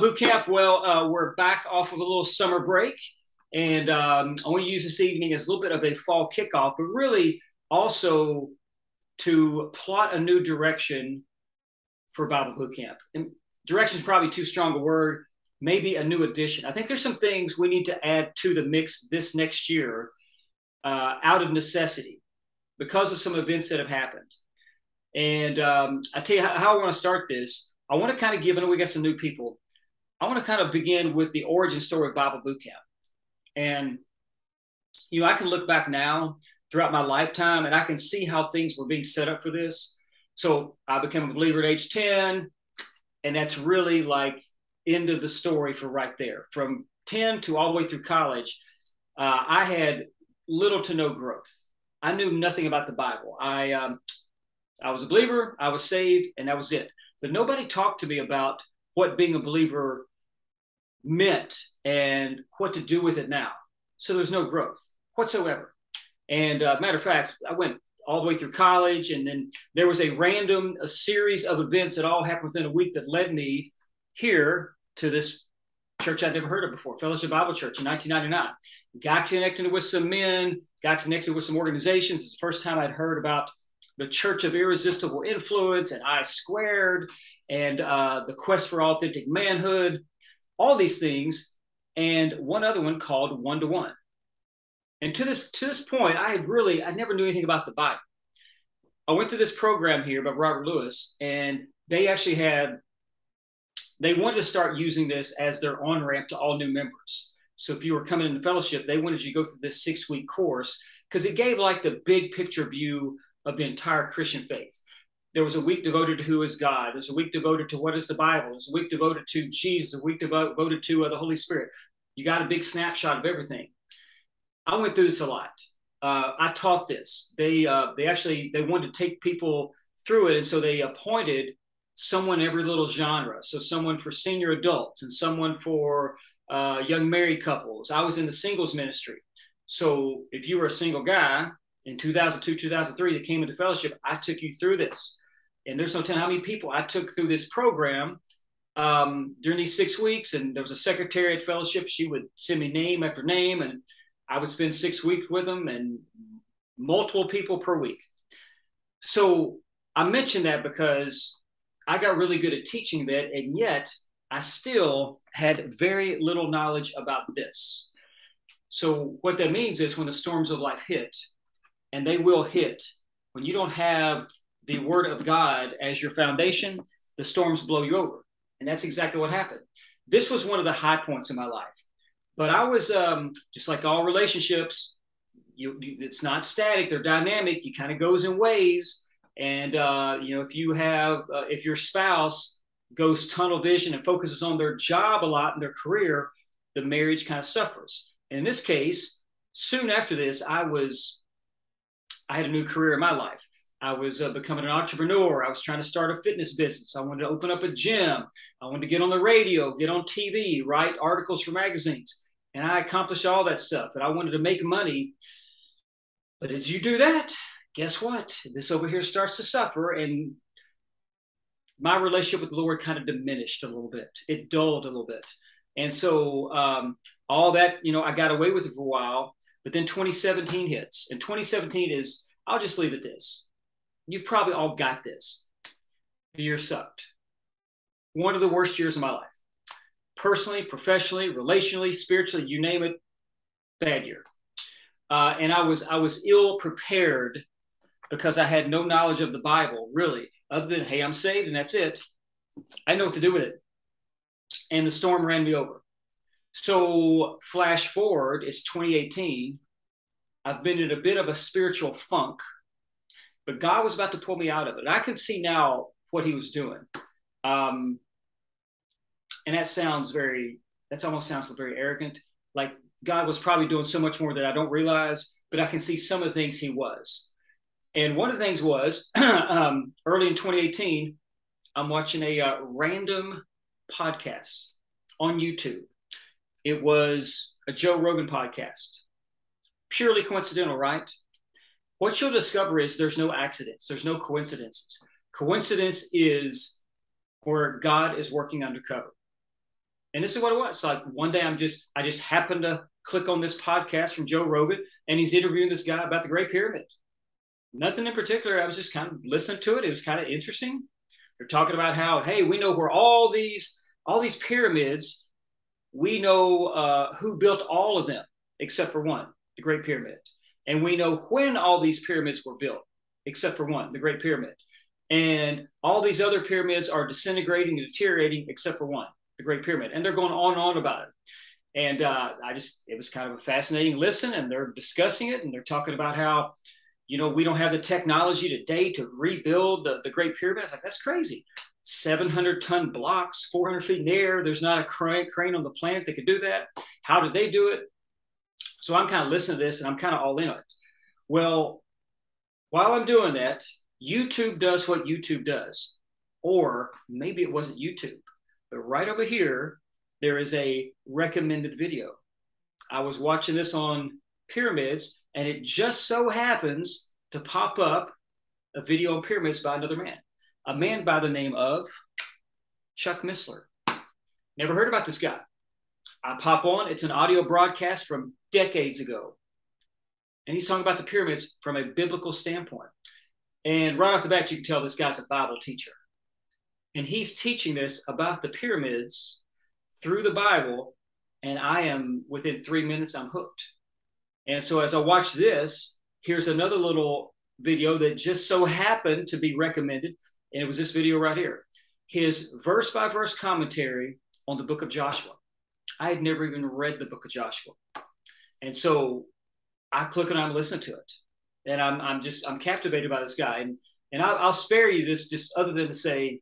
Boot Camp. Well, uh, we're back off of a little summer break, and um, I want to use this evening as a little bit of a fall kickoff, but really also to plot a new direction for Bible Boot Camp. And direction is probably too strong a word. Maybe a new addition. I think there's some things we need to add to the mix this next year uh, out of necessity because of some events that have happened. And um, I tell you how, how I want to start this. I want to kind of give, and we got some new people. I want to kind of begin with the origin story of Bible Boot Camp. And, you know, I can look back now throughout my lifetime and I can see how things were being set up for this. So I became a believer at age 10. And that's really like end of the story for right there. From 10 to all the way through college, uh, I had little to no growth. I knew nothing about the Bible. I um, I was a believer, I was saved, and that was it. But nobody talked to me about what being a believer meant and what to do with it now. So there's no growth whatsoever. And uh, matter of fact, I went all the way through college, and then there was a random a series of events that all happened within a week that led me here to this church I'd never heard of before, Fellowship Bible Church in 1999. Got connected with some men, got connected with some organizations. It's the first time I'd heard about the Church of Irresistible Influence and I Squared and uh, the Quest for Authentic Manhood, all these things, and one other one called One to One. And to this to this point, I had really I never knew anything about the Bible. I went through this program here by Robert Lewis, and they actually had they wanted to start using this as their on ramp to all new members. So if you were coming into fellowship, they wanted you to go through this six week course because it gave like the big picture view of the entire Christian faith. There was a week devoted to who is God. There's a week devoted to what is the Bible. There's a week devoted to Jesus. A week devoted to uh, the Holy Spirit. You got a big snapshot of everything. I went through this a lot. Uh, I taught this. They uh, they actually they wanted to take people through it, and so they appointed someone every little genre. So someone for senior adults and someone for uh, young married couples. I was in the singles ministry. So if you were a single guy, in 2002, 2003 that came into fellowship, I took you through this. And there's no telling how many people I took through this program um, during these six weeks. And there was a secretary at fellowship. She would send me name after name, and I would spend six weeks with them and multiple people per week. So I mentioned that because I got really good at teaching that, and yet I still had very little knowledge about this. So what that means is when the storms of life hit, and they will hit. When you don't have the word of God as your foundation, the storms blow you over. And that's exactly what happened. This was one of the high points in my life. But I was um, just like all relationships, you, it's not static, they're dynamic. You kind of goes in waves. And, uh, you know, if you have, uh, if your spouse goes tunnel vision and focuses on their job a lot in their career, the marriage kind of suffers. And in this case, soon after this, I was I had a new career in my life. I was uh, becoming an entrepreneur. I was trying to start a fitness business. I wanted to open up a gym. I wanted to get on the radio, get on TV, write articles for magazines. And I accomplished all that stuff. And I wanted to make money. But as you do that, guess what? This over here starts to suffer. And my relationship with the Lord kind of diminished a little bit. It dulled a little bit. And so um, all that, you know, I got away with it for a while. But then 2017 hits, and 2017 is, I'll just leave it this. You've probably all got this. The year sucked. One of the worst years of my life. Personally, professionally, relationally, spiritually, you name it, bad year. Uh, and I was I was ill prepared because I had no knowledge of the Bible, really, other than hey, I'm saved and that's it. I know what to do with it. And the storm ran me over. So, flash forward, it's 2018. I've been in a bit of a spiritual funk, but God was about to pull me out of it. I could see now what He was doing. Um, and that sounds very, that almost sounds very arrogant. Like God was probably doing so much more that I don't realize, but I can see some of the things He was. And one of the things was um, early in 2018, I'm watching a uh, random podcast on YouTube it was a Joe Rogan podcast. Purely coincidental, right? What you'll discover is there's no accidents, there's no coincidences. Coincidence is where God is working undercover. And this is what it was. Like one day I'm just, I just happened to click on this podcast from Joe Rogan and he's interviewing this guy about the Great Pyramid. Nothing in particular. I was just kind of listening to it. It was kind of interesting. They're talking about how, hey, we know where all these, all these pyramids, we know uh, who built all of them except for one, the Great Pyramid. And we know when all these pyramids were built, except for one, the Great Pyramid. And all these other pyramids are disintegrating and deteriorating, except for one, the Great Pyramid. And they're going on and on about it. And uh, I just, it was kind of a fascinating listen. And they're discussing it and they're talking about how, you know, we don't have the technology today to rebuild the, the Great Pyramid. I was like, that's crazy. 700 ton blocks, 400 feet in the air. There's not a crane, crane on the planet that could do that. How did they do it? So I'm kind of listening to this and I'm kind of all in on it. Well, while I'm doing that, YouTube does what YouTube does. Or maybe it wasn't YouTube, but right over here, there is a recommended video. I was watching this on pyramids, and it just so happens to pop up a video on pyramids by another man, a man by the name of Chuck Missler. Never heard about this guy. I pop on, it's an audio broadcast from decades ago. And he's talking about the pyramids from a biblical standpoint. And right off the bat, you can tell this guy's a Bible teacher. And he's teaching this about the pyramids through the Bible. And I am within three minutes, I'm hooked. And so as I watch this, here's another little video that just so happened to be recommended. And it was this video right here his verse by verse commentary on the book of Joshua. I had never even read the book of Joshua. And so I click and I'm listening to it. And I'm, I'm just, I'm captivated by this guy. And, and I'll, I'll spare you this just other than to say,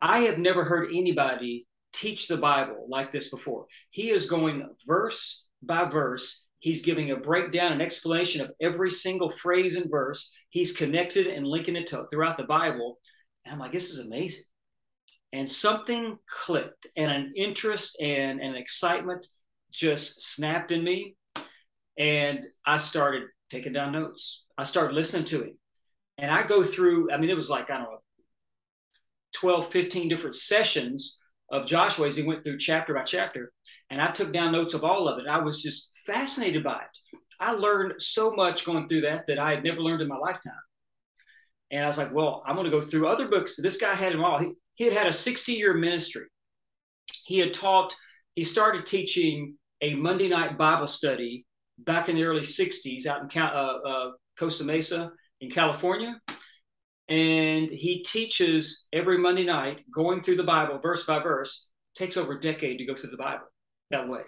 I have never heard anybody teach the Bible like this before. He is going verse by verse. He's giving a breakdown, an explanation of every single phrase and verse. He's connected and linking it to throughout the Bible. And I'm like, this is amazing. And something clicked, and an interest and, an excitement just snapped in me. And I started taking down notes. I started listening to him. And I go through, I mean, it was like, I don't know, 12, 15 different sessions of Joshua as he went through chapter by chapter. And I took down notes of all of it. I was just fascinated by it. I learned so much going through that that I had never learned in my lifetime. And I was like, well, I'm going to go through other books. This guy had them all. He, he had had a 60 year ministry. He had taught, he started teaching a Monday night Bible study back in the early 60s out in uh, uh, Costa Mesa in California. And he teaches every Monday night, going through the Bible verse by verse. Takes over a decade to go through the Bible that way.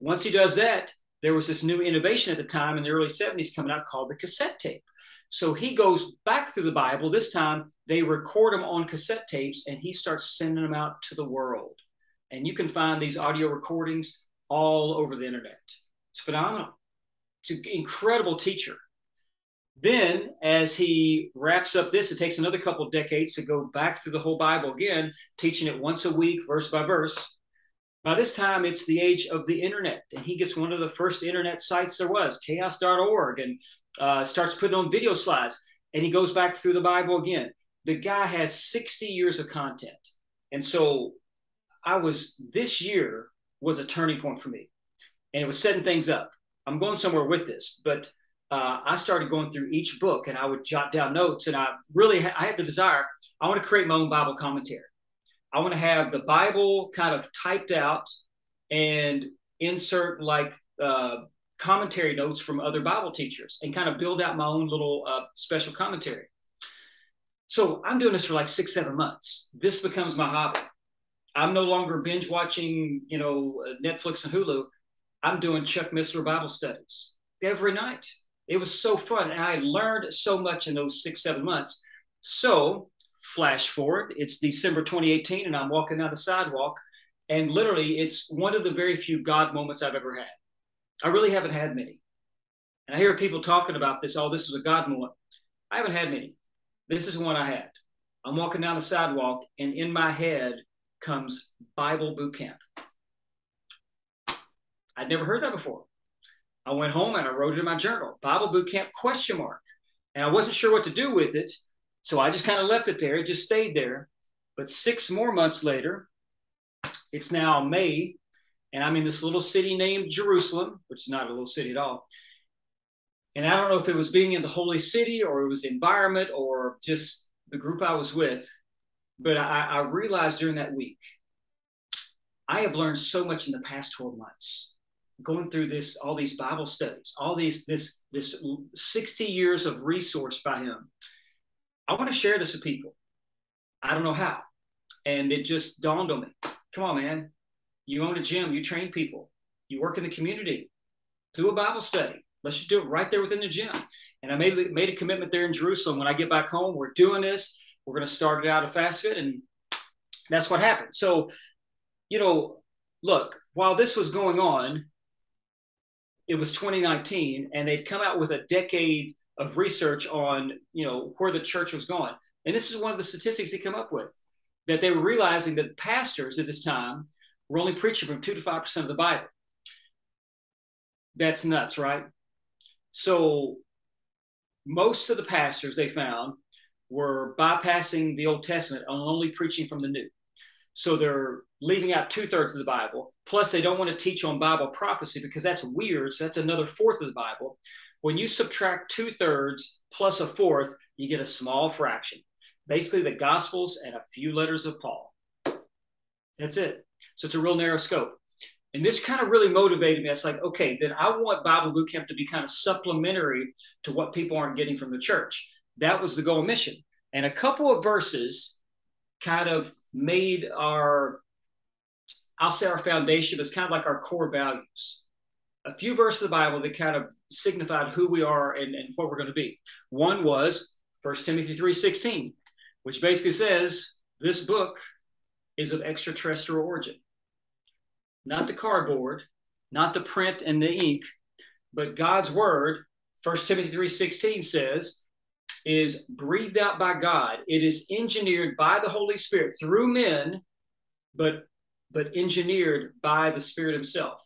Once he does that, there was this new innovation at the time in the early 70s coming out called the cassette tape. So he goes back through the Bible. This time they record them on cassette tapes and he starts sending them out to the world. And you can find these audio recordings all over the internet. It's phenomenal. It's an incredible teacher. Then, as he wraps up this, it takes another couple decades to go back through the whole Bible again, teaching it once a week, verse by verse. By this time, it's the age of the internet, and he gets one of the first internet sites there was, khouse.org, and uh, starts putting on video slides. And he goes back through the Bible again. The guy has 60 years of content. And so I was, this year was a turning point for me, and it was setting things up. I'm going somewhere with this, but uh, I started going through each book and I would jot down notes. And I really ha- I had the desire. I want to create my own Bible commentary. I want to have the Bible kind of typed out and insert like uh, commentary notes from other Bible teachers and kind of build out my own little uh, special commentary. So I'm doing this for like six, seven months. This becomes my hobby. I'm no longer binge watching, you know, Netflix and Hulu. I'm doing Chuck Missler Bible studies every night. It was so fun. And I learned so much in those six, seven months. So, flash forward, it's December 2018, and I'm walking down the sidewalk. And literally, it's one of the very few God moments I've ever had. I really haven't had many. And I hear people talking about this, oh, this is a God moment. I haven't had many. This is one I had. I'm walking down the sidewalk, and in my head comes Bible boot camp. I'd never heard that before. I went home and I wrote it in my journal, Bible Boot Camp question mark. And I wasn't sure what to do with it. So I just kind of left it there. It just stayed there. But six more months later, It's now May, and I'm in this little city named Jerusalem, which is not a little city at all. And I don't know if it was being in the holy city or it was the environment or just the group I was with, but I, I realized during that week, I have learned so much in the past 12 months going through this all these bible studies all these this this 60 years of resource by him. I want to share this with people. I don't know how. And it just dawned on me. Come on man. You own a gym you train people you work in the community do a bible study. Let's just do it right there within the gym. And i made, made a commitment there in jerusalem. When i get back home we're doing this. We're going to start it out at fast fit and that's what happened. So you know look while this was going on it was 2019 and they'd come out with a decade of research on you know where the church was going. And this is one of the statistics they come up with that they were realizing that pastors at this time were only preaching from 2 to 5% of the bible. That's nuts right? So most of the pastors they found were bypassing the old testament and only preaching from the new. So they're leaving out two thirds of the Bible. Plus, they don't want to teach on Bible prophecy because that's weird. So that's another fourth of the Bible. When you subtract two thirds plus a fourth, you get a small fraction. Basically, the Gospels and a few letters of Paul. That's it. So it's a real narrow scope. And this kind of really motivated me. It's like, okay, then I want Bible Boot Camp to be kind of supplementary to what people aren't getting from the church. That was the goal mission. And a couple of verses kind of made our I'll say our foundation is kind of like our core values. A few verses of the Bible that kind of signified who we are and, and what we're going to be. One was 1 Timothy 3.16, which basically says this book is of extraterrestrial origin. Not the cardboard, not the print and the ink, but God's word, 1 Timothy 3.16 says, is breathed out by God. It is engineered by the Holy Spirit through men, but but engineered by the Spirit Himself.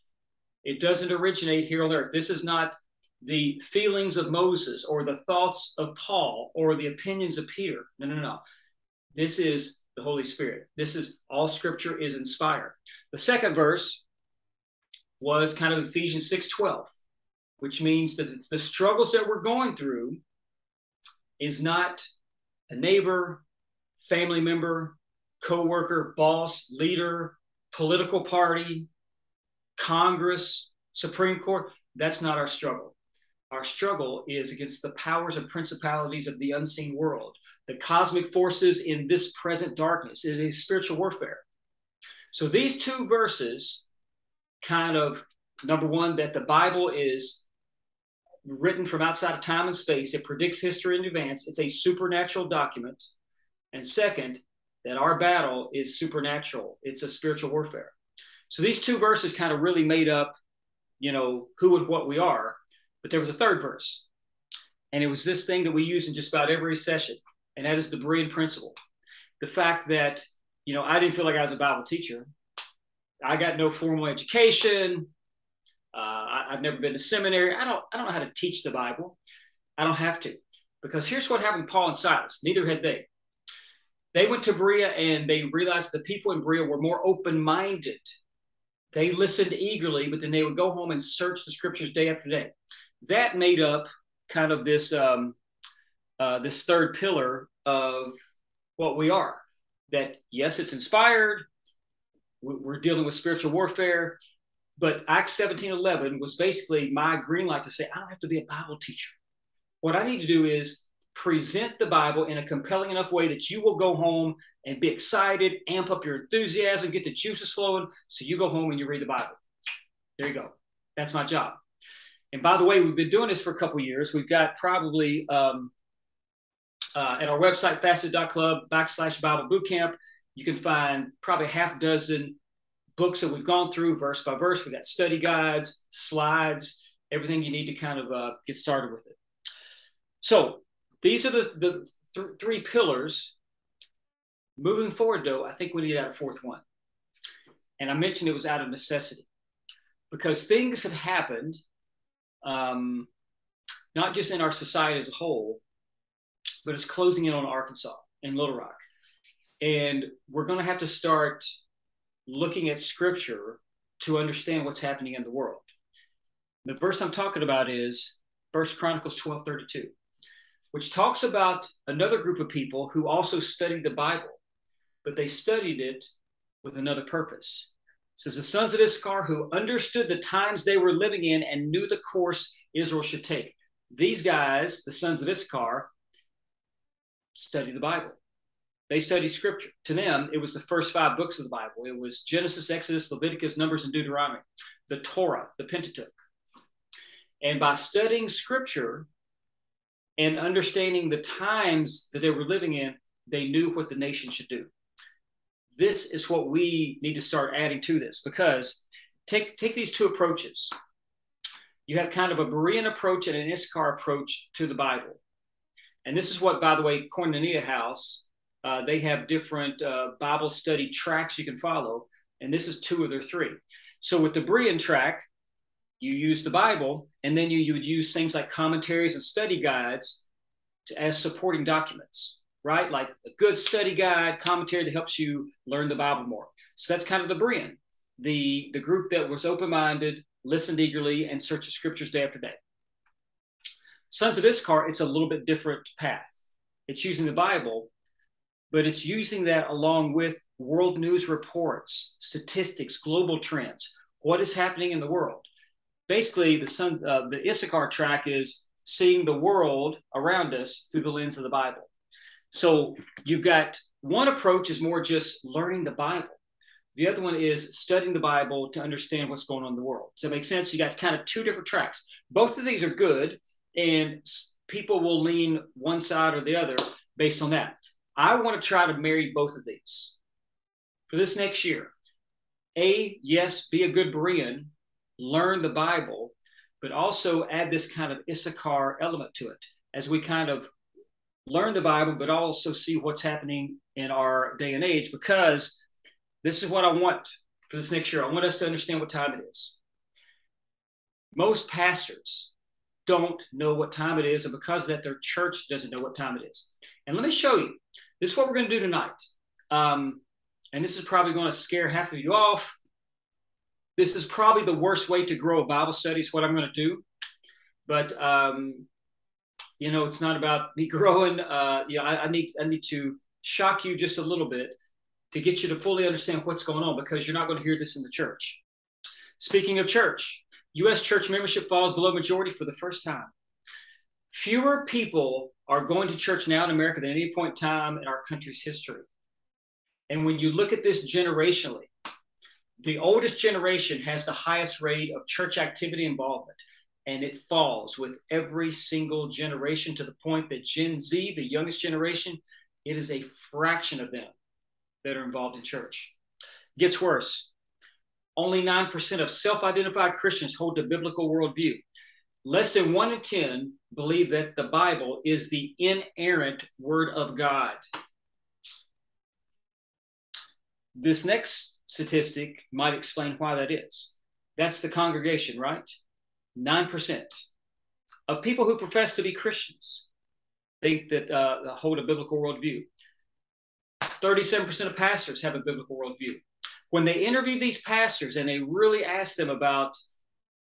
It doesn't originate here on earth. This is not the feelings of Moses or the thoughts of Paul or the opinions of Peter. No, no, no. This is the Holy Spirit. This is all scripture is inspired. The second verse was kind of Ephesians 6:12, which means that the struggles that we're going through is not a neighbor, family member, co-worker, boss, leader, political party, Congress, Supreme Court. That's not our struggle. Our struggle is against the powers and principalities of the unseen world, the cosmic forces in this present darkness. It is spiritual warfare. So these two verses kind of number one, that the Bible is written from outside of time and space. It predicts history in advance. It's a supernatural document. And second, that our battle is supernatural. It's a spiritual warfare. So these two verses kind of really made up, you know, who and what we are. But there was a third verse. And it was this thing that we use in just about every session. And that is the Berean principle. The fact that, you know, I didn't feel like I was a Bible teacher. I got no formal education. Uh, I, I've never been to seminary. I don't, I don't know how to teach the Bible. I don't have to. Because here's what happened to Paul and Silas. Neither had they. They went to Berea and they realized the people in Berea were more open minded. They listened eagerly, but then they would go home and search the scriptures day after day. That made up kind of this um, uh, this third pillar of what we are. That yes, it's inspired. We're dealing with spiritual warfare, but Acts seventeen eleven was basically my green light to say I don't have to be a Bible teacher. What I need to do is present the Bible in a compelling enough way that you will go home and be excited, amp up your enthusiasm, get the juices flowing. So you go home and you read the Bible. There you go. That's my job. And by the way, we've been doing this for a couple years. We've got probably um, uh, at our website, fasted.club backslash Bible Bootcamp, you can find probably half dozen books that we've gone through verse by verse. We've got study guides, slides, everything you need to kind of uh, get started with it. So these are the, the th- three pillars. Moving forward, though, I think we need a fourth one. And I mentioned it was out of necessity because things have happened, um, not just in our society as a whole, but it's closing in on Arkansas and Little Rock. And we're going to have to start looking at scripture to understand what's happening in the world. The verse I'm talking about is First Chronicles 12 32, which talks about another group of people who also studied the Bible, but they studied it with another purpose. It says the sons of Issachar who understood the times they were living in and knew the course Israel should take. These guys, the sons of Issachar, study the Bible. They study scripture. To them, it was the first five books of the Bible. It was Genesis, Exodus, Leviticus, Numbers, and Deuteronomy, the Torah, the Pentateuch. And by studying scripture and understanding the times that they were living in, they knew what the nation should do. This is what we need to start adding to this because take, take these two approaches. You have kind of a Berean approach and an Issachar approach to the Bible. And this is what, by the way, Koinonia House, uh, they have different uh, Bible study tracks you can follow. And this is two of their three. So with the Berean track, you use the Bible, and then you, you would use things like commentaries and study guides to, as supporting documents, right? Like a good study guide, commentary that helps you learn the Bible more. So that's kind of the Berean, the, the group that was open minded, listened eagerly, and searched the scriptures day after day. Sons of Issachar, it's a little bit different path. It's using the Bible, but it's using that along with world news reports, statistics, global trends, what is happening in the world. Basically, the son, uh, the Issachar track is seeing the world around us through the lens of the Bible. So you've got one approach is more just learning the Bible. The other one is studying the Bible to understand what's going on in the world. Does that make sense? You got kind of two different tracks. Both of these are good and people will lean one side or the other based on that. I want to try to marry both of these for this next year. A, yes, be a good Berean, learn the Bible, but also add this kind of Issachar element to it as we kind of learn the Bible, but also see what's happening in our day and age because this is what I want for this next year. I want us to understand what time it is. Most pastors don't know what time it is, and because of that, their church doesn't know what time it is. And let me show you. This is what we're going to do tonight. Um, and this is probably going to scare half of you off. This is probably the worst way to grow a Bible study, is what I'm going to do. But um, you know, it's not about me growing. Uh, you know, I, I need I need to shock you just a little bit to get you to fully understand what's going on because you're not going to hear this in the church. Speaking of church, U.S. church membership falls below majority for the first time. Fewer people are going to church now in America than any point in time in our country's history. And when you look at this generationally, the oldest generation has the highest rate of church activity involvement, and it falls with every single generation to the point that Gen Z, the youngest generation, it is a fraction of them that are involved in church. Gets worse only 9% of self identified Christians hold a biblical worldview. Less than 1 in 10 believe that the Bible is the inerrant Word of God. This next statistic might explain why that is. That's the congregation, right? 9% of people who profess to be Christians think that uh, hold a biblical worldview. 37% of pastors have a biblical worldview when they interviewed these pastors and they really asked them about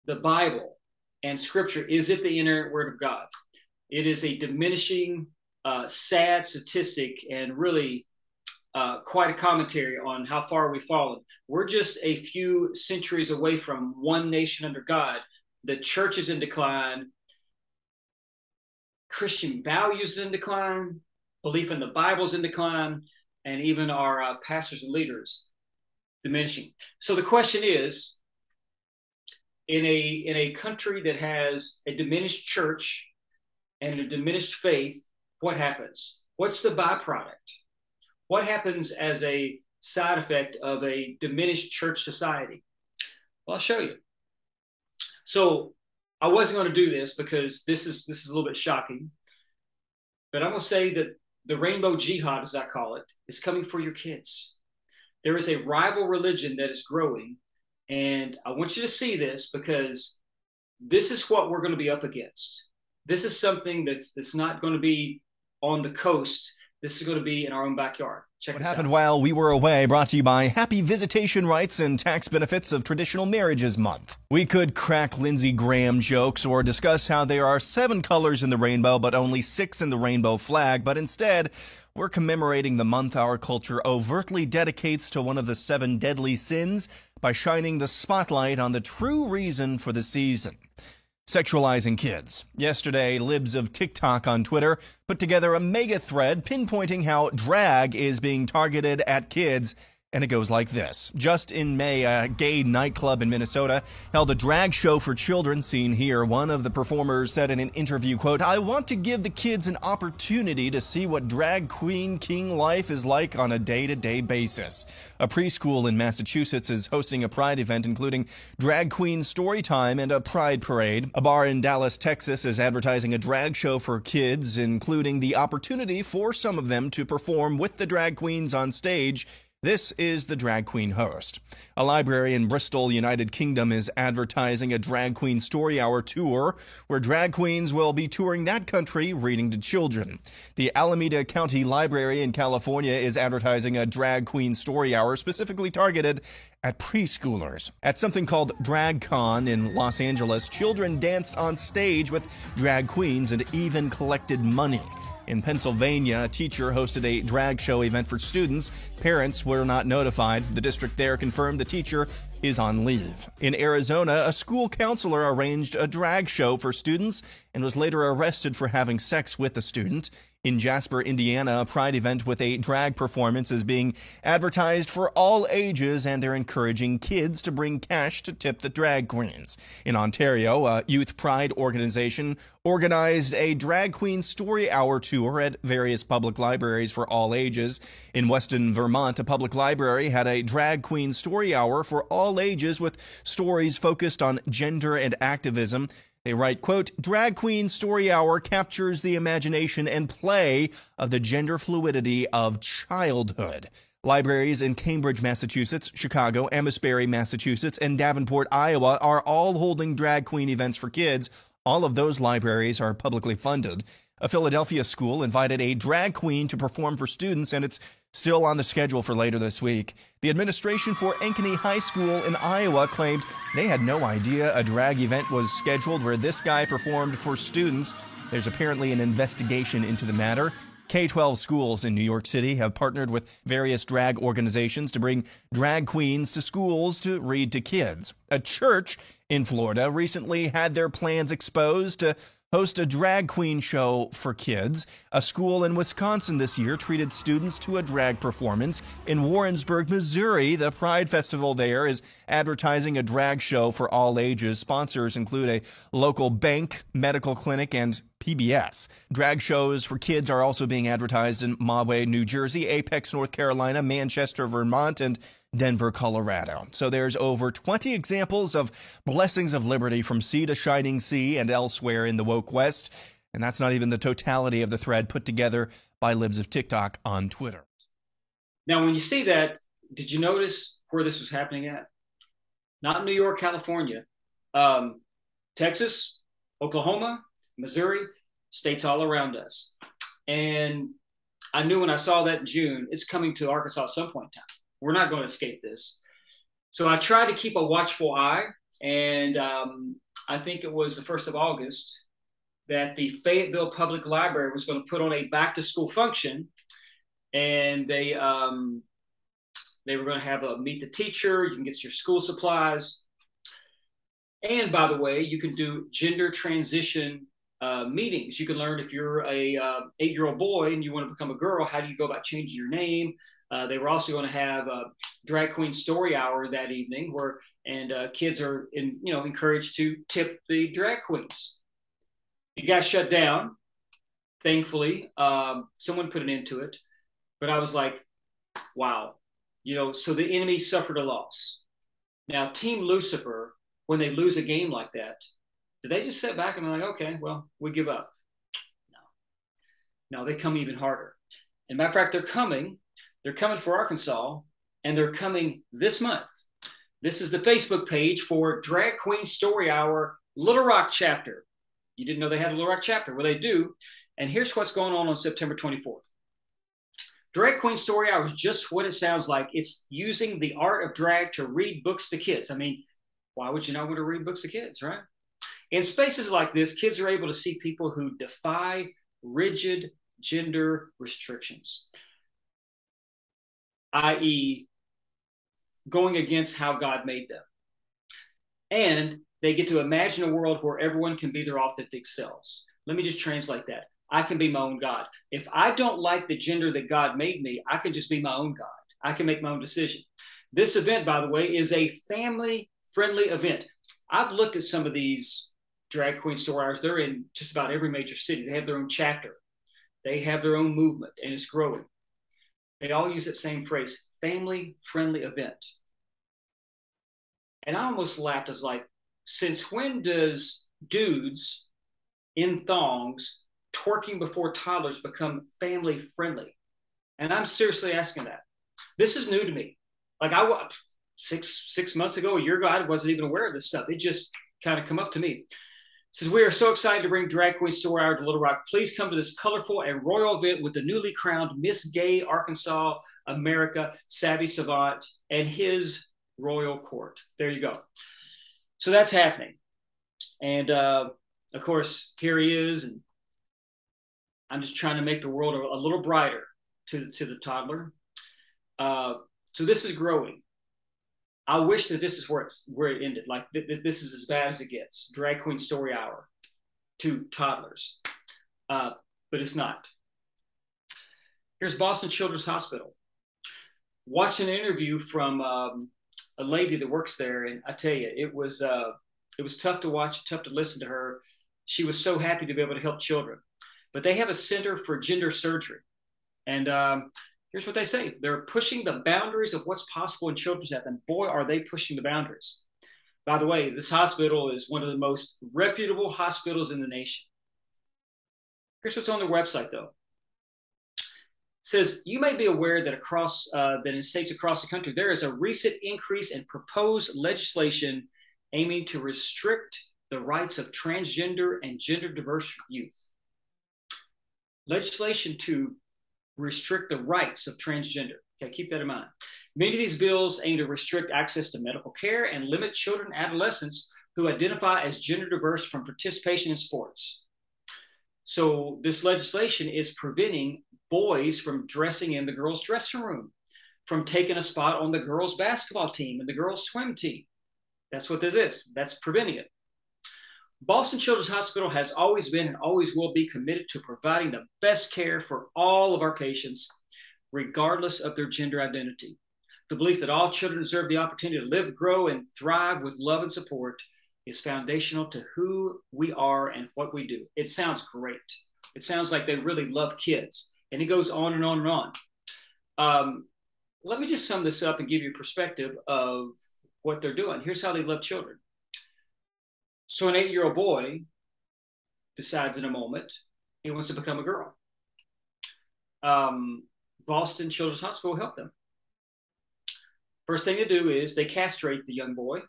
the Bible and Scripture, is it the inerrant Word of God? It is a diminishing, uh, sad statistic, and really uh, quite a commentary on how far we've fallen. We're just a few centuries away from one nation under God. The church is in decline. Christian values in decline. Belief in the Bible is in decline, and even our uh, pastors and leaders diminishing. So the question is, in a in a country that has a diminished church and a diminished faith, what happens? What's the byproduct? What happens as a side effect of a diminished church society? Well, I'll show you. So I wasn't going to do this because this is this is a little bit shocking, but I'm going to say that the rainbow jihad, as I call it, is coming for your kids there is a rival religion that is growing. And I want you to see this because this is what we're going to be up against. This is something that's, that's not going to be on the coast. This is going to be in our own backyard. Check what happened out. while we were away brought to you by Happy Visitation Rights and Tax Benefits of Traditional Marriages Month. We could crack Lindsey Graham jokes or discuss how there are seven colors in the rainbow but only six in the rainbow flag, but instead, we're commemorating the month our culture overtly dedicates to one of the seven deadly sins by shining the spotlight on the true reason for the season sexualizing kids. Yesterday, libs of TikTok on Twitter put together a mega thread pinpointing how drag is being targeted at kids and it goes like this. Just in May, a gay nightclub in Minnesota held a drag show for children seen here. One of the performers said in an interview, quote, I want to give the kids an opportunity to see what drag queen king life is like on a day-to-day basis. A preschool in Massachusetts is hosting a pride event including drag queen story time and a pride parade. A bar in Dallas, Texas is advertising a drag show for kids, including the opportunity for some of them to perform with the drag queens on stage this is the Drag Queen host. A library in Bristol, United Kingdom is advertising a Drag Queen Story Hour tour where drag queens will be touring that country reading to children. The Alameda County Library in California is advertising a Drag Queen Story Hour specifically targeted at preschoolers. At something called DragCon in Los Angeles, children danced on stage with drag queens and even collected money. In Pennsylvania, a teacher hosted a drag show event for students. Parents were not notified. The district there confirmed the teacher is on leave. In Arizona, a school counselor arranged a drag show for students and was later arrested for having sex with a student. In Jasper, Indiana, a pride event with a drag performance is being advertised for all ages, and they're encouraging kids to bring cash to tip the drag queens. In Ontario, a youth pride organization organized a drag queen story hour tour at various public libraries for all ages. In Weston, Vermont, a public library had a drag queen story hour for all ages with stories focused on gender and activism. They write, quote, Drag Queen Story Hour captures the imagination and play of the gender fluidity of childhood. Libraries in Cambridge, Massachusetts, Chicago, Amesbury, Massachusetts, and Davenport, Iowa are all holding drag queen events for kids. All of those libraries are publicly funded. A Philadelphia school invited a drag queen to perform for students, and it's still on the schedule for later this week. The administration for Ankeny High School in Iowa claimed they had no idea a drag event was scheduled where this guy performed for students. There's apparently an investigation into the matter. K 12 schools in New York City have partnered with various drag organizations to bring drag queens to schools to read to kids. A church in Florida recently had their plans exposed to host a drag queen show for kids. A school in Wisconsin this year treated students to a drag performance. In Warrensburg, Missouri, the Pride Festival there is advertising a drag show for all ages. Sponsors include a local bank, medical clinic, and PBS. Drag shows for kids are also being advertised in Mahwah, New Jersey, Apex, North Carolina, Manchester, Vermont, and Denver, Colorado. So there's over 20 examples of blessings of liberty from sea to shining sea and elsewhere in the woke west. And that's not even the totality of the thread put together by libs of TikTok on Twitter. Now, when you see that, did you notice where this was happening at? Not New York, California, um, Texas, Oklahoma, Missouri, states all around us. And I knew when I saw that in June, it's coming to Arkansas at some point in time. We're not going to escape this. So I tried to keep a watchful eye. And um, I think it was the 1st of August that the Fayetteville Public Library was going to put on a back to school function. And they, um, they were going to have a meet the teacher, you can get your school supplies. And by the way, you can do gender transition uh, meetings. You can learn if you're a uh, eight year old boy and you want to become a girl, how do you go about changing your name? Uh, they were also going to have a drag queen story hour that evening, where and uh, kids are in, you know encouraged to tip the drag queens. It got shut down. Thankfully, um, someone put an end to it, but I was like, wow, you know. So the enemy suffered a loss. Now, Team Lucifer, when they lose a game like that, do they just sit back and be like, okay, well, we give up? No. No, they come even harder. And matter of fact, they're coming they're coming for Arkansas, and they're coming this month. This is the Facebook page for Drag Queen Story Hour Little Rock chapter. You didn't know they had a Little Rock chapter? Well, they do. And here's what's going on on September 24th. Drag Queen Story Hour is just what it sounds like. It's using the art of drag to read books to kids. I mean, why would you not want to read books to kids, right? In spaces like this, kids are able to see people who defy rigid gender restrictions, i.e., going against how God made them. And they get to imagine a world where everyone can be their authentic selves. Let me just translate that. I can be my own God. If I don't like the gender that God made me, I can just be my own God. I can make my own decision. This event, by the way, is a family friendly event. I've looked at some of these drag queen store hours. They're in just about every major city. They have their own chapter, they have their own movement, and it's growing. They all use that same phrase family friendly event. And I almost laughed. I was like, since when does dudes in thongs twerking before toddlers become family friendly? And I'm seriously asking that. This is new to me. Like I was six six months ago, a year ago, I wasn't even aware of this stuff. It just kind of come up to me. Says we are so excited to bring Drag Queen Story Hour to Little Rock. Please come to this colorful and royal event with the newly crowned Miss Gay Arkansas America Savvy Savant and his royal court. There you go. So that's happening, and uh, of course here he is, and I'm just trying to make the world a, a little brighter to to the toddler. Uh, so this is growing. I wish that this is where it's where it ended. Like th- th- this is as bad as it gets. Drag Queen Story Hour to toddlers, uh, but it's not. Here's Boston Children's Hospital. Watching an interview from um, a lady that works there, and I tell you, it was uh, it was tough to watch, tough to listen to her. She was so happy to be able to help children, but they have a center for gender surgery, and um, here's what they say: they're pushing the boundaries of what's possible in children's health, and boy, are they pushing the boundaries. By the way, this hospital is one of the most reputable hospitals in the nation. Here's what's on their website, though says you may be aware that across uh, that in states across the country there is a recent increase in proposed legislation aiming to restrict the rights of transgender and gender diverse youth. Legislation to restrict the rights of transgender. Okay, keep that in mind. Many of these bills aim to restrict access to medical care and limit children and adolescents who identify as gender diverse from participation in sports. So, this legislation is preventing boys from dressing in the girls' dressing room, from taking a spot on the girls' basketball team and the girls' swim team. That's what this is. That's preventing it. Boston Children's Hospital has always been and always will be committed to providing the best care for all of our patients, regardless of their gender identity. The belief that all children deserve the opportunity to live, grow, and thrive with love and support is foundational to who we are and what we do. It sounds great. It sounds like they really love kids and it goes on and on and on. Um, let me just sum this up and give you a perspective of what they're doing. Here's how they love children. So, an eight year old boy decides in a moment he wants to become a girl. Um, Boston Children's Hospital will help them. First thing to do is they castrate the young boy,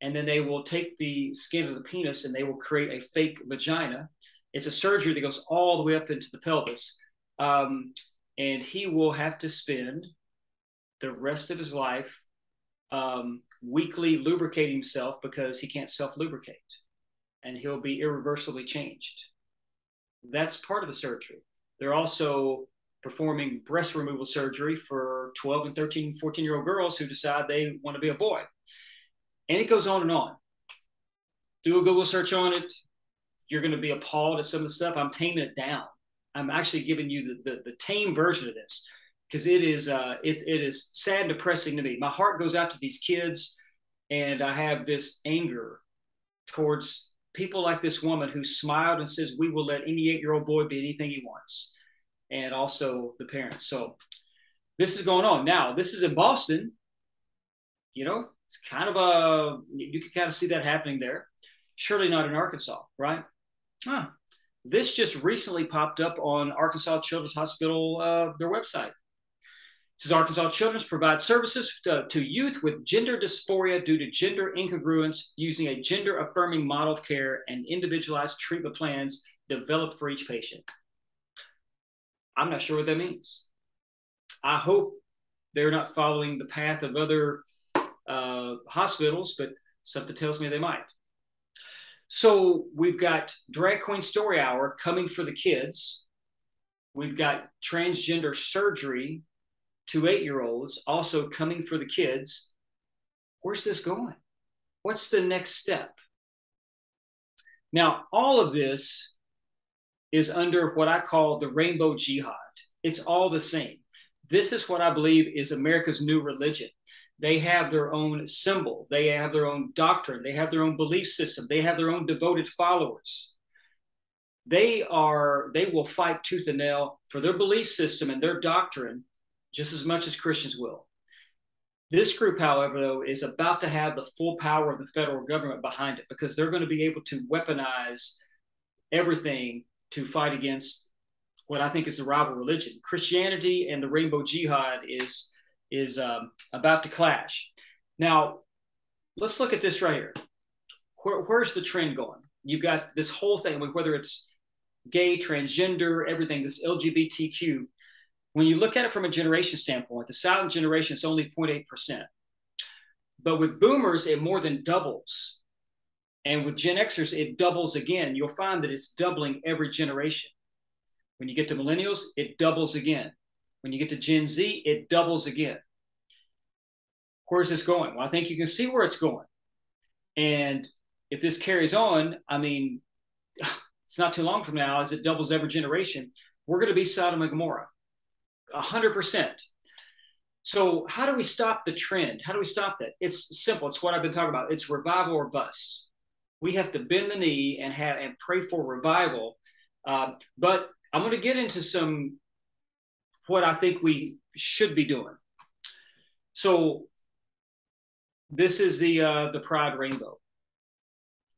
and then they will take the skin of the penis and they will create a fake vagina. It's a surgery that goes all the way up into the pelvis um, and he will have to spend the rest of his life um, weekly lubricating himself because he can't self lubricate and he'll be irreversibly changed. That's part of the surgery. They're also performing breast removal surgery for 12 and 13, 14 year old girls who decide they want to be a boy. And it goes on and on. Do a Google search on it. You're going to be appalled at some of the stuff. I'm taming it down. I'm actually giving you the, the, the tame version of this because it is uh, it, it is sad and depressing to me. My heart goes out to these kids, and I have this anger towards people like this woman who smiled and says, "We will let any eight-year-old boy be anything he wants," and also the parents. So this is going on now. This is in Boston. You know, it's kind of a you can kind of see that happening there. Surely not in Arkansas, right? Huh. This just recently popped up on Arkansas Children's Hospital, uh, their website. Is Arkansas Children's provides services to, to, youth with gender dysphoria due to gender incongruence using a gender affirming model of care and individualized treatment plans developed for each patient. I'm not sure what that means. I hope they're not following the path of other uh, hospitals, but something tells me they might. So we've got Drag Queen Story Hour coming for the kids. We've got transgender surgery to eight year olds also coming for the kids. Where's this going? What's the next step? Now, all of this is under what I call the rainbow jihad. It's all the same. This is what I believe is America's new religion. They have their own symbol, they have their own doctrine, they have their own belief system, they have their own devoted followers. They are they will fight tooth and nail for their belief system and their doctrine just as much as Christians will. This group, however, though, is about to have the full power of the federal government behind it because they're going to be able to weaponize everything to fight against what I think is the rival religion. Christianity and the Rainbow Jihad is is um, about to clash. Now, let's look at this right here. Where, where's the trend going? You've got this whole thing, whether it's gay, transgender, everything, this LGBTQ. When you look at it from a generation standpoint, the silent generation is only 0.8%. But with boomers, it more than doubles. And with Gen Xers, it doubles again. You'll find that it's doubling every generation. When you get to millennials, it doubles again. When you get to Gen Z, it doubles again. Where's this going? Well, I think you can see where it's going. And if this carries on, I mean, it's not too long from now as it doubles every generation. We're going to be Sodom and Gomorrah, 100%. So, how do we stop the trend? How do we stop that? It's simple. It's what I've been talking about. It's revival or bust. We have to bend the knee and have and pray for revival. Uh, but I'm going to get into some what I think we should be doing. So this is the uh, the Pride rainbow.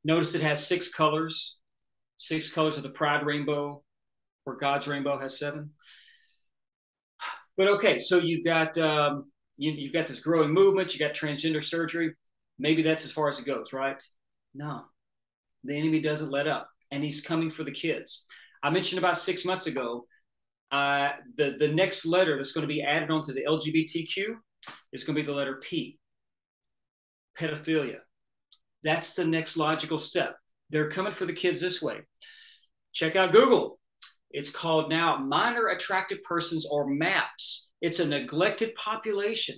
Notice it has six colors, six colors of the Pride rainbow, where God's rainbow has seven. But okay, so you've got um, you, you've got this growing movement. You got transgender surgery. Maybe that's as far as it goes, right? No, the enemy doesn't let up, and he's coming for the kids. I mentioned about six months ago uh, the, the next letter that's going to be added onto the LGBTQ is going to be the letter P, pedophilia. That's the next logical step. They're coming for the kids this way. Check out Google. It's called now Minor Attracted Persons or MAPS. It's a neglected population.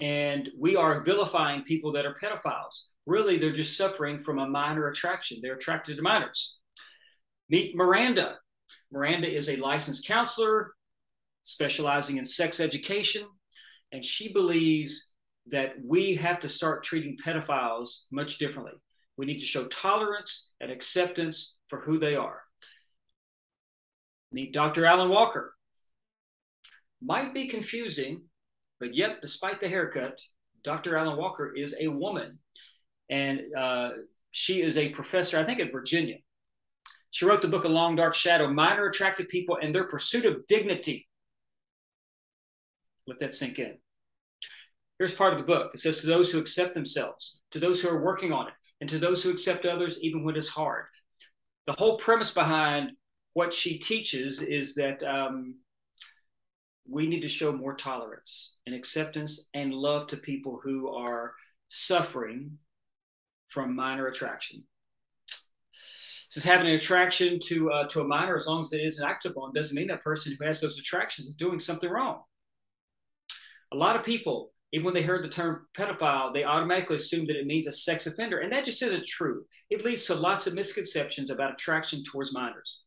And we are vilifying people that are pedophiles. Really, they're just suffering from a minor attraction. They're attracted to minors. Meet Miranda. Miranda is a licensed counselor specializing in sex education, and she believes that we have to start treating pedophiles much differently. We need to show tolerance and acceptance for who they are. Meet Dr. Allyn Walker. Might be confusing, but yet, despite the haircut, Dr. Allyn Walker is a woman. And uh, she is a professor, I think, at Virginia. She wrote the book A Long Dark Shadow Minor Attracted People and Their Pursuit of Dignity. Let that sink in. Here's part of the book it says, To those who accept themselves, to those who are working on it, and to those who accept others, even when it's hard. The whole premise behind what she teaches is that um, we need to show more tolerance and acceptance and love to people who are suffering from minor attraction says having an attraction to uh, to a minor as long as it isn't acted upon doesn't mean that person who has those attractions is doing something wrong. A lot of people, even when they heard the term pedophile, they automatically assume that it means a sex offender, and that just isn't true. It leads to lots of misconceptions about attraction towards minors.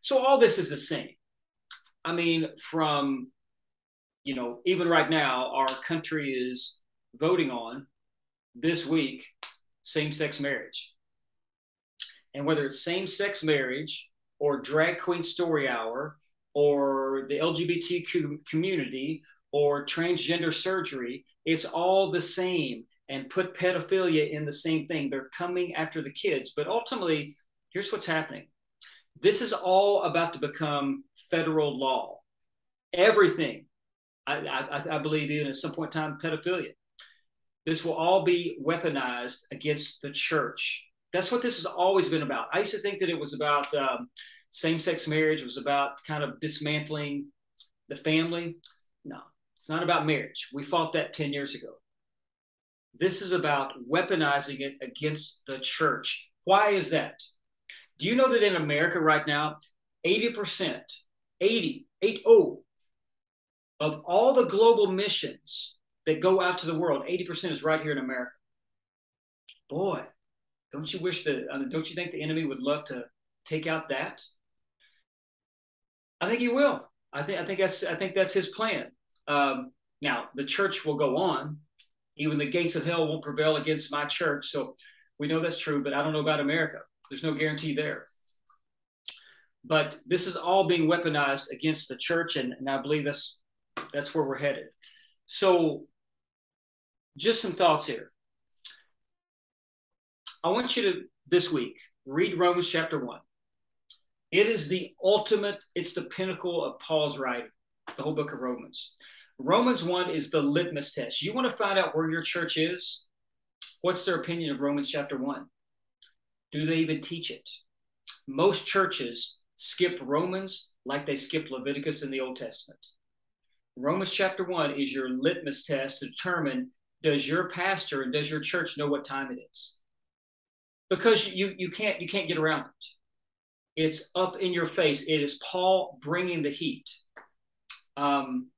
So all this is the same. I mean, from you know, even right now, our country is voting on this week same-sex marriage and whether it's same sex marriage or drag queen story hour or the LGBTQ community or transgender surgery, it's all the same and put pedophilia in the same thing. They're coming after the kids. But ultimately, here's what's happening this is all about to become federal law. Everything, I, I, I believe, even at some point in time, pedophilia. This will all be weaponized against the church that's what this has always been about. I used to think that it was about um, same sex marriage, was about kind of dismantling the family. No, it's not about marriage. We fought that 10 years ago. This is about weaponizing it against the church. Why is that? Do you know that in America right now, 80%, 80, 80 of all the global missions that go out to the world, 80% is right here in America. Boy, don't you wish that, don't you think the enemy would love to take out that? I think he will. I think I think that's I think that's his plan. Um, now the church will go on. Even the gates of hell won't prevail against my church. So we know that's true, but I don't know about America. There's no guarantee there. But this is all being weaponized against the church, and, and I believe that's that's where we're headed. So, just some thoughts here. I want you to this week read Romans chapter one. It is the ultimate, it's the pinnacle of Paul's writing, the whole book of Romans. Romans 1 is the litmus test. You want to find out where your church is? What's their opinion of Romans chapter 1? Do they even teach it? Most churches skip Romans like they skipped Leviticus in the Old Testament. Romans chapter 1 is your litmus test to determine does your pastor and does your church know what time it is? Because you, you can't you can't get around it. It's up in your face. It is Paul bringing the heat. Um,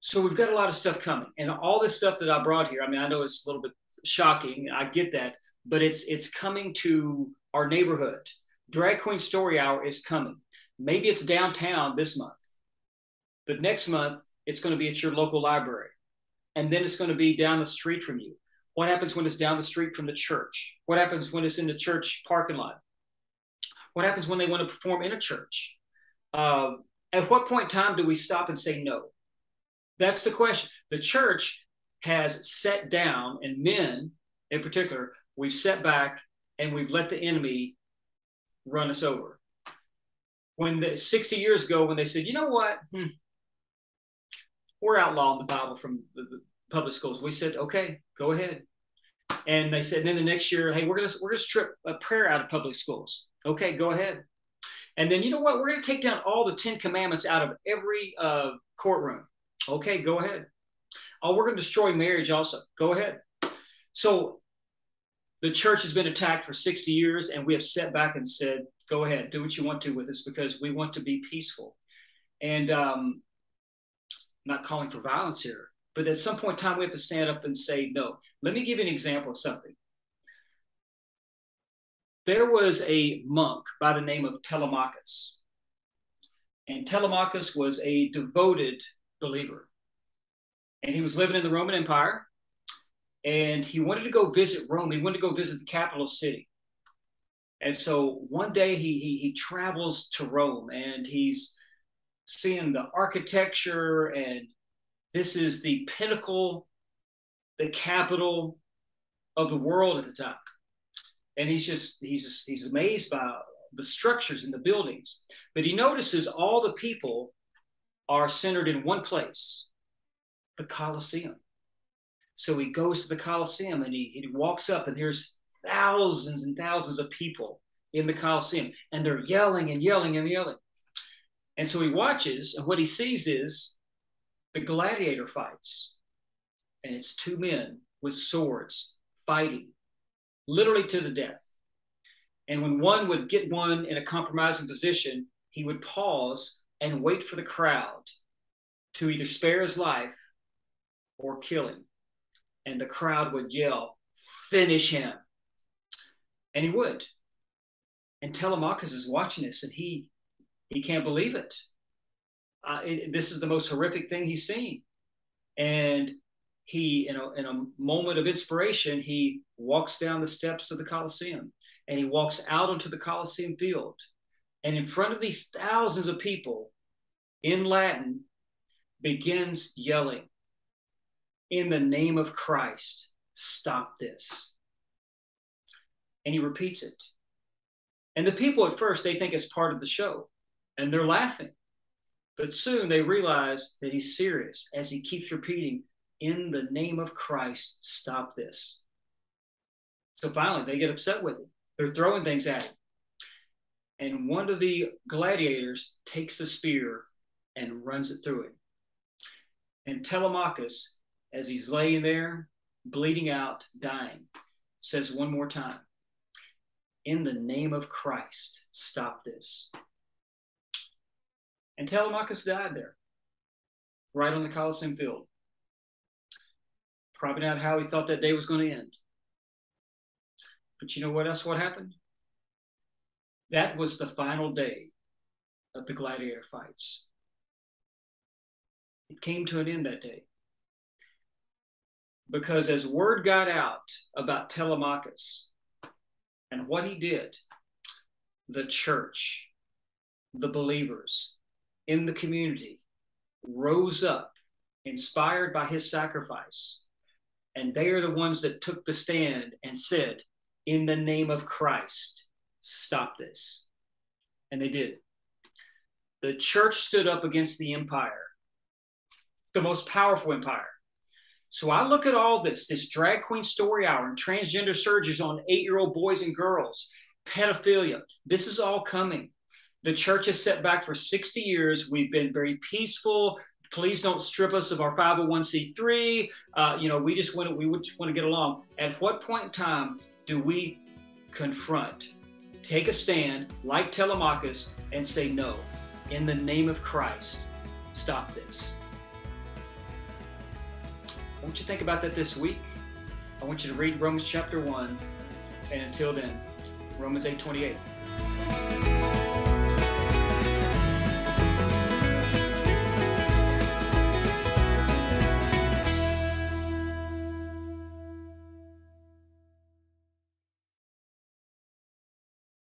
so we've got a lot of stuff coming, and all this stuff that I brought here. I mean, I know it's a little bit shocking. I get that, but it's it's coming to our neighborhood. Drag Queen Story Hour is coming. Maybe it's downtown this month, but next month it's going to be at your local library, and then it's going to be down the street from you. What happens when it's down the street from the church? What happens when it's in the church parking lot? What happens when they want to perform in a church? Uh, at what point in time do we stop and say no? That's the question. The church has set down, and men in particular, we've set back and we've let the enemy run us over. When the 60 years ago, when they said, you know what, hmm, we're outlawing the Bible from the, the public schools, we said, okay, go ahead. And they said, and then the next year, hey, we're gonna we're gonna strip a prayer out of public schools. Okay, go ahead. And then you know what? We're to take down all the Ten Commandments out of every uh, courtroom. Okay, go ahead. Oh, we're going to destroy marriage also. Go ahead. So the church has been attacked for 60 years, and we have set back and said, go ahead, do what you want to with us because we want to be peaceful. And um, not calling for violence here, but at some point in time, we have to stand up and say, no. Let me give you an example of something there was a monk by the name of Telemachus. And Telemachus was a devoted believer. And he was living in the Roman Empire. And he wanted to go visit Rome. He wanted to go visit the capital city. And so one day he, he, he travels to Rome and he's seeing the architecture. And this is the pinnacle, the capital of the world at the time and he's just he's just, he's amazed by the structures and the buildings but he notices all the people are centered in one place the colosseum so he goes to the colosseum and he, he walks up and there's thousands and thousands of people in the colosseum and they're yelling and yelling and yelling and so he watches and what he sees is the gladiator fights and it's two men with swords fighting literally to the death. And when one would get one in a compromising position, he would pause and wait for the crowd to either spare his life or kill him. And the crowd would yell, Finish him. And he would. And Telemachus is watching this and he he can't believe it. Uh, it. This is the most horrific thing he's seen. And he, in a, in a moment of inspiration, he walks down the steps of the Colosseum and he walks out onto the Colosseum field. And in front of these thousands of people in Latin, begins yelling, In the name of Christ, stop this. And he repeats it. And the people at first, they think it's part of the show and they're laughing. But soon they realize that he's serious as he keeps repeating, in the name of Christ, stop this. So finally, they get upset with him. They're throwing things at him. And one of the gladiators takes the spear and runs it through him. And Telemachus, as he's laying there, bleeding out, dying, says one more time, In the name of Christ, stop this. And Telemachus died there, right on the Colosseum field. Probably not how he thought that day was going to end. But you know what else? What happened? That was the final day of the gladiator fights. It came to an end that day. Because as word got out about Telemachus and what he did, the church, the believers in the community rose up, inspired by his sacrifice. And they are the ones that took the stand and said, In the name of Christ, stop this. And they did. The church stood up against the empire, the most powerful empire. So I look at all this, this drag queen story hour and transgender surgeries on eight year old boys and girls, pedophilia. This is all coming. The church has set back for 60 years. We've been very peaceful. Please don't strip us of our 501c3. Uh, you know, we just want to, we just want to get along. At what point in time do we confront, take a stand like Telemachus and say no? In the name of Christ, stop this. I want you to think about that this week. I want you to read Romans chapter 1. And until then, Romans 8 28.